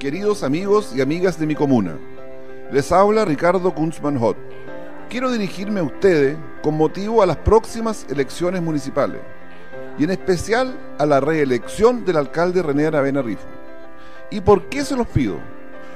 Queridos amigos y amigas de mi comuna, les habla Ricardo Kunzman Hot. Quiero dirigirme a ustedes con motivo a las próximas elecciones municipales y en especial a la reelección del alcalde René Aravena Rifo. ¿Y por qué se los pido?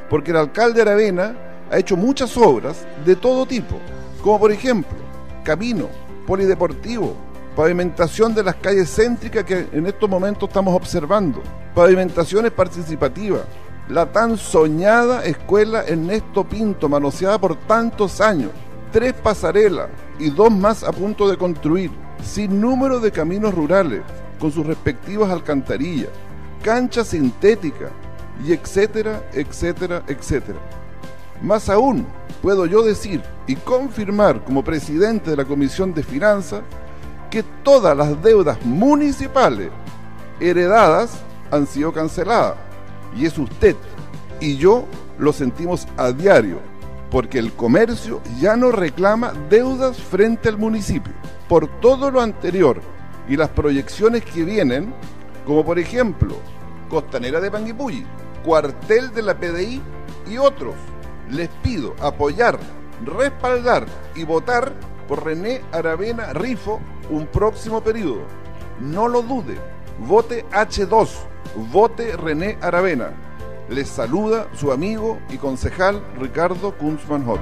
Porque el alcalde Aravena ha hecho muchas obras de todo tipo, como por ejemplo camino, polideportivo, pavimentación de las calles céntricas que en estos momentos estamos observando, pavimentaciones participativas, la tan soñada escuela Ernesto Pinto, manoseada por tantos años, tres pasarelas y dos más a punto de construir, sin número de caminos rurales, con sus respectivas alcantarillas, cancha sintética, y etcétera, etcétera, etcétera. Más aún, puedo yo decir y confirmar como presidente de la Comisión de Finanzas que todas las deudas municipales heredadas han sido canceladas. Y es usted y yo lo sentimos a diario, porque el comercio ya no reclama deudas frente al municipio. Por todo lo anterior y las proyecciones que vienen, como por ejemplo Costanera de Panguipulli, cuartel de la PDI y otros, les pido apoyar, respaldar y votar por René Aravena Rifo un próximo periodo. No lo dude, vote H2, vote René Aravena. Les saluda su amigo y concejal Ricardo Kunzman Hot.